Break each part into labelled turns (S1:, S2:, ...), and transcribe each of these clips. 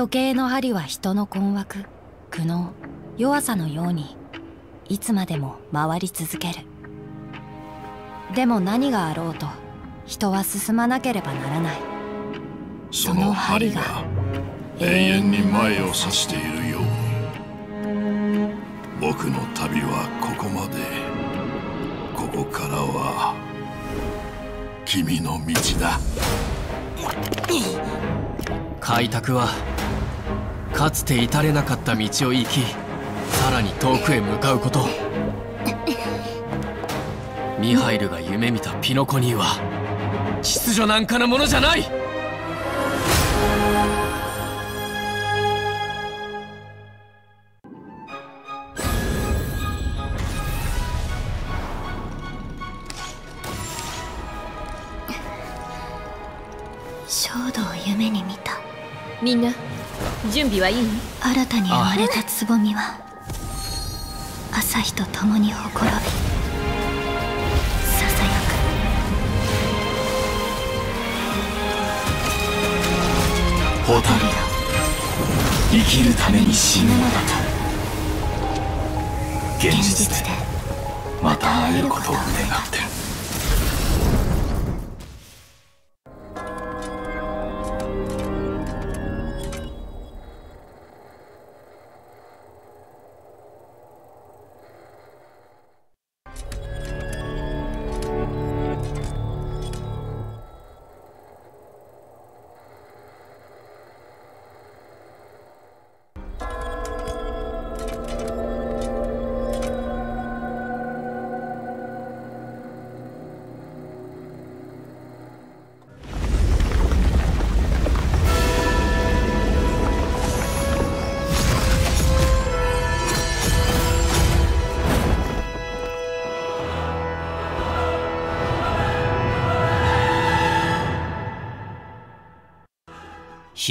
S1: 時計の針は人の困惑苦悩弱さのようにいつまでも回り続ける。でも何があろうと人は進まなければならない。
S2: その針が永遠に前を指しているように。僕の旅はここまで。ここからは君の道だ。
S3: 開拓はかつて至れなかった道を行きさらに遠くへ向かうこと。ミハイルが夢見たピノコニーは秩序なんかのものじゃない！
S4: みんな準備はいい
S5: 新たに生まれたつぼみは朝日と共にほころびささや
S6: く蛍よ生きるために死ぬのだと。現実でまた会えることを願ってる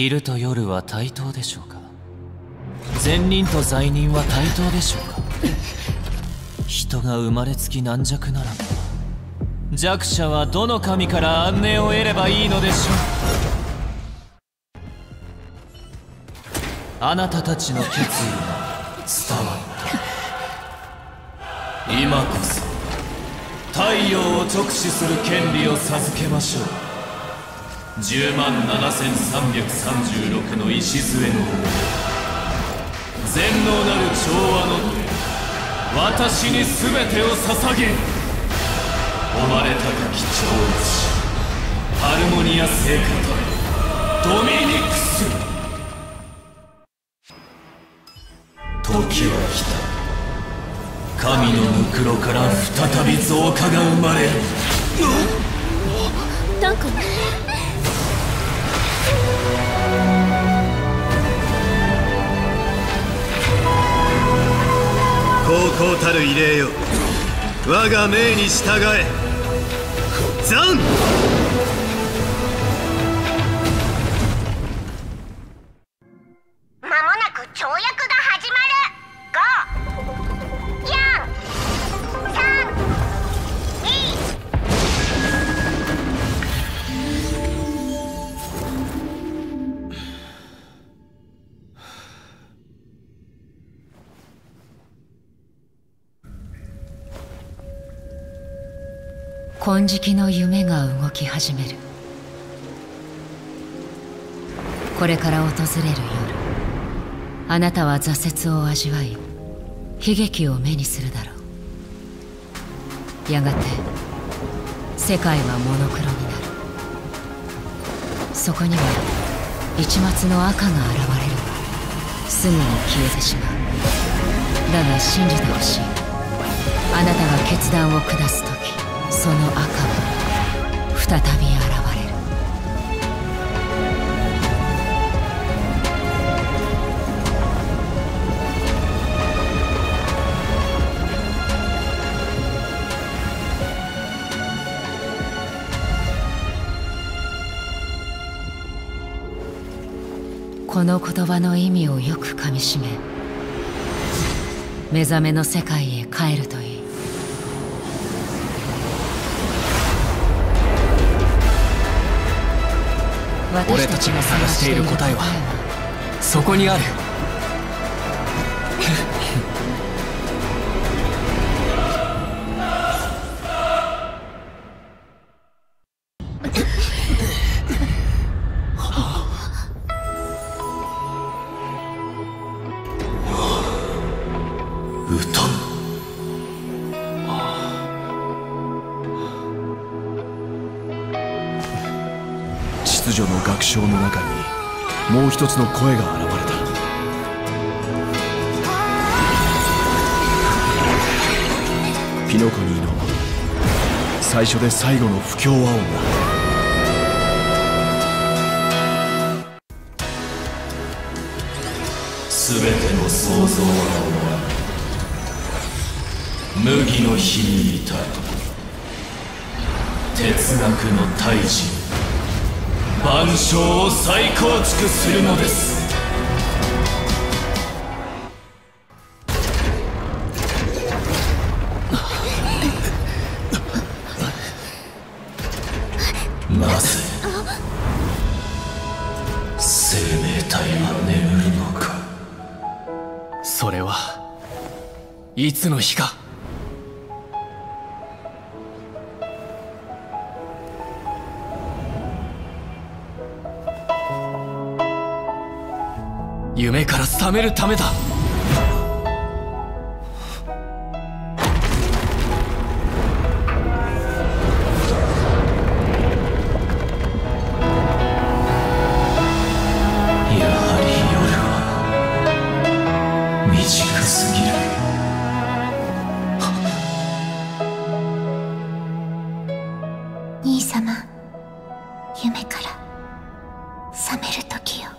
S3: 昼と夜は対等でしょうか？善人と罪人は対等でしょうか？人が生まれつき軟弱ならば弱者はどの神から安寧を得ればいいのでしょう？あなたたちの決意が伝わった。今こそ太陽を直視する権利を授けましょう。10万7336の礎の全能なる調和の私に全てを捧げ誉れ高き長寿ハルモニア聖歌ドミニクス。時は来た。神のムクロから再び増加が生まれる。
S4: ダン君
S7: 高たる異例よ。我が命に従え。ザン
S8: まもなく跳躍
S1: 金色の夢が動き始める。これから訪れる夜あなたは挫折を味わい悲劇を目にするだろう。やがて世界はモノクロになる。そこには一抹の赤が現れる。すぐに消えてしまう。だが信じてほしい。あなたが決断を下す時その赤は再び現れる。この言葉の意味をよくかみしめ目覚めの世界へ帰るといい
S3: 俺たちが探している答えは
S6: そこにある。秩序の楽章の中にもう一つの声が現れた。ピノコニーの最初で最後の不協和音だ
S3: 全ての想像は終わる麦の日に至る。哲学の大事万象を再構築するのです。なぜ？生命体は眠るのか？
S6: それはいつの日か？夢から覚めるためだ。兄様夢から覚める時よ。